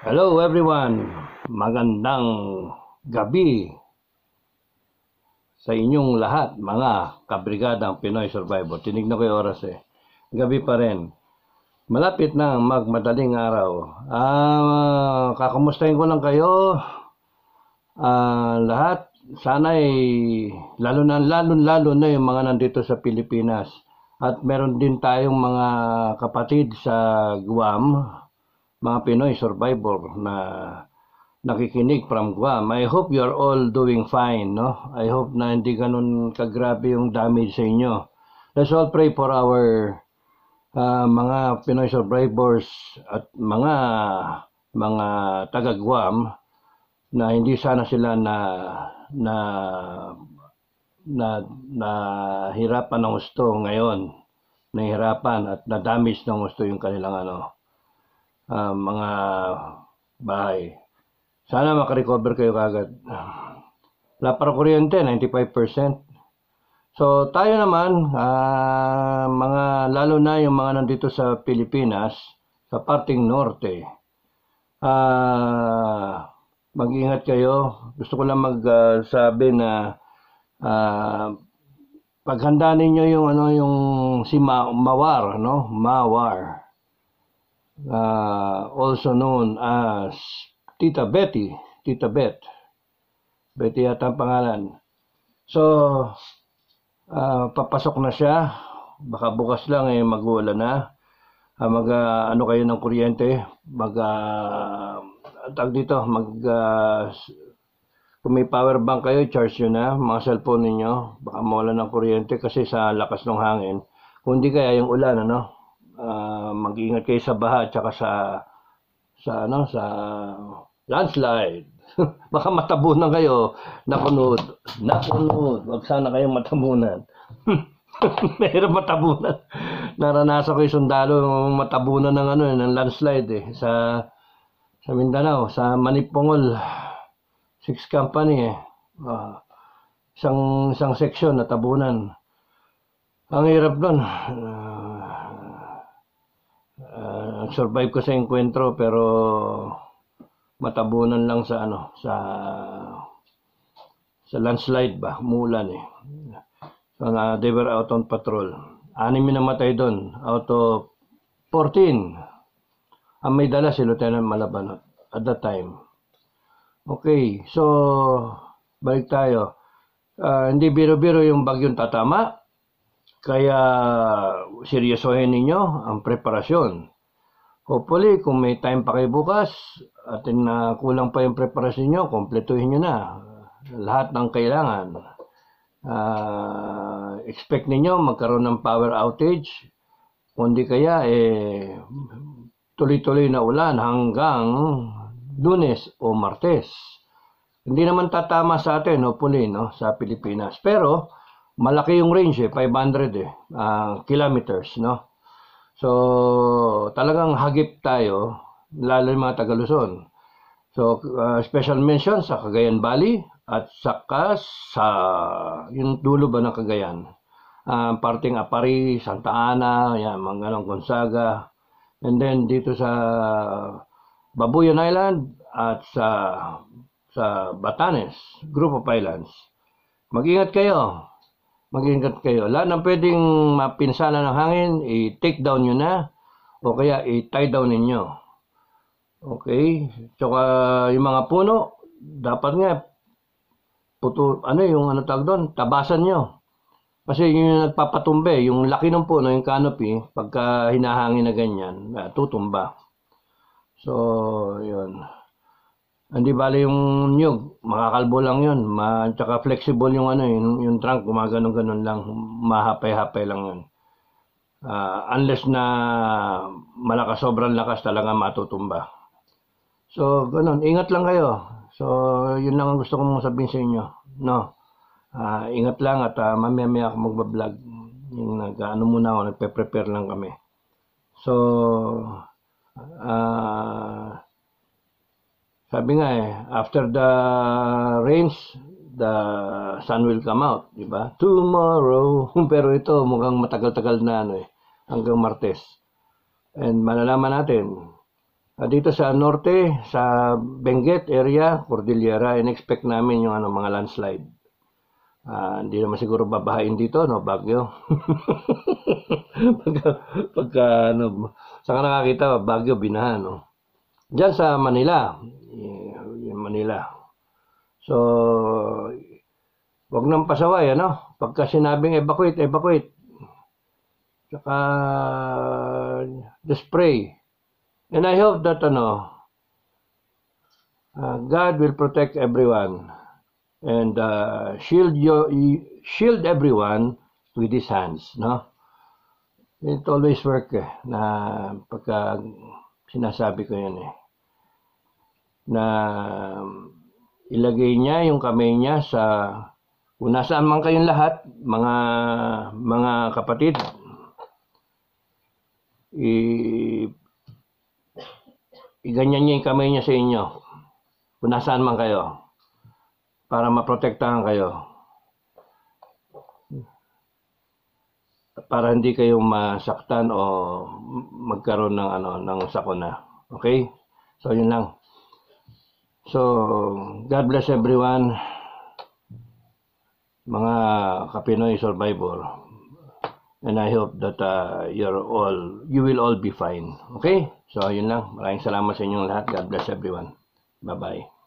Hello everyone, magandang gabi sa inyong lahat mga kabrigadang Pinoy Survivor. Tinignan ko yung oras eh. Gabi pa rin. Malapit na magmadaling araw. Ah, kakumustahin ko lang kayo. Ah, lahat sana'y lalo na lalo lalo na yung mga nandito sa Pilipinas. At meron din tayong mga kapatid sa Guam, mga Pinoy survivor na nakikinig from Guam. I hope you are all doing fine, no? I hope na hindi ganun kagrabe yung damage sa inyo. Let's all pray for our uh, mga Pinoy survivors at mga mga taga Guam na hindi sana sila na na na na hirapan ng gusto ngayon nahihirapan at na-damage ng gusto yung kanilang ano uh, mga bahay sana makarecover kayo kagad. Wala para kuryente, 95%. So tayo naman, uh, mga lalo na yung mga nandito sa Pilipinas, sa parting norte, uh, mag-ingat kayo. Gusto ko lang magsabi uh, na uh, paghanda ninyo yung ano yung si Ma Mawar, no? Mawar. Uh, also known as Tita Betty, Tita Bet. Betty yata ang pangalan. So, uh, papasok na siya. Baka bukas lang eh mag-uulan na. Uh, mag uh, ano kayo ng kuryente, mag uh, tag dito, mag uh, kung may power bank kayo, charge nyo na mga cellphone ninyo. Baka mawala ng kuryente kasi sa lakas ng hangin. Kung hindi kaya yung ulan, ano, uh, mag-ingat kayo sa baha at saka sa sa ano sa landslide. Baka matabunan kayo. Nakunod. Nakunod. Huwag sana kayong matabunan. Meron matabunan. Naranasan ko yung sundalo matabunan ng ano ng landslide eh sa sa Mindanao, sa Manipungol. Six company eh. Uh, isang isang section na tabunan. Ang hirap. Uh, uh, survive ko sa enkwentro pero matabunan lang sa ano sa sa landslide ba umulan eh. So na they were out on patrol. Anim na namatay doon out of 14 ang may dala si Lieutenant Malabanot at that time. Okay so balik tayo. Uh, hindi biro-biro yung bagyong tatama kaya seryosohin ninyo ang preparasyon Hopefully, kung may time pa kayo bukas at na uh, kulang pa yung preparasyon nyo, kompletuhin nyo na lahat ng kailangan. Uh, expect ninyo magkaroon ng power outage. Kundi kaya, eh, tuloy-tuloy na ulan hanggang lunes o martes. Hindi naman tatama sa atin, hopefully, no, sa Pilipinas. Pero, malaki yung range, eh, 500 eh, uh, kilometers, no. So, talagang hagip tayo, lalo yung mga Tagaluzon. So, uh, special mention sa Cagayan Valley at saka sa yung dulo ba ng Cagayan. Uh, parting Apari, Santa Ana, yan, Mangalong Gonzaga. And then dito sa Babuyan Island at sa sa Batanes, Group of Islands. Mag-ingat kayo mag-ingat kayo. Lahat ng pwedeng mapinsala ng hangin, i-take down nyo na o kaya i-tie down ninyo. Okay? Tsaka yung mga puno, dapat nga puto, ano yung ano tawag doon, tabasan nyo. Kasi yun yung nagpapatumbe, yung laki ng puno, yung canopy, pagka hinahangin na ganyan, tutumba. So, yun. Hindi bali yung nyug, makakalbo lang yun. Ma, tsaka flexible yung ano, yung, yung trunk, gumaganon-ganon lang, mahapay-hapay lang yun. Uh, unless na malakas, sobrang lakas talaga matutumba. So, ganun, ingat lang kayo. So, yun lang ang gusto kong sabihin sa inyo. No? Uh, ingat lang at uh, mamaya-maya ako magbablog. Yung nag-ano muna ako, nagpe-prepare lang kami. So, ah, uh, sabi nga eh, after the rains, the sun will come out, di ba? Tomorrow. Pero ito mukhang matagal-tagal na ano eh, hanggang Martes. And malalaman natin Ah, dito sa norte, sa Benguet area, Cordillera, in-expect namin yung ano, mga landslide. Ah, hindi naman siguro babahain dito, no, Baguio. pagka, pagka, ano, saan ka nakakita, Baguio, binaha, no. Diyan sa Manila, Manila. So, wag nang pasaway, ano, pagka sinabing evacuate, evacuate. Saka, just pray. And I hope that, ano, uh, God will protect everyone and uh, shield your shield everyone with his hands no it always work eh, na pagka sinasabi ko yan eh na ilagay niya yung kamay niya sa kung nasaan man kayong lahat mga mga kapatid i iganyan niya yung kamay niya sa inyo kung nasaan man kayo para maprotektahan kayo. Para hindi kayo masaktan o magkaroon ng ano ng sakuna. Okay? So yun lang. So God bless everyone. Mga Kapinoy survivor. And I hope that uh, you're all you will all be fine. Okay? So yun lang. Maraming salamat sa inyong lahat. God bless everyone. Bye-bye.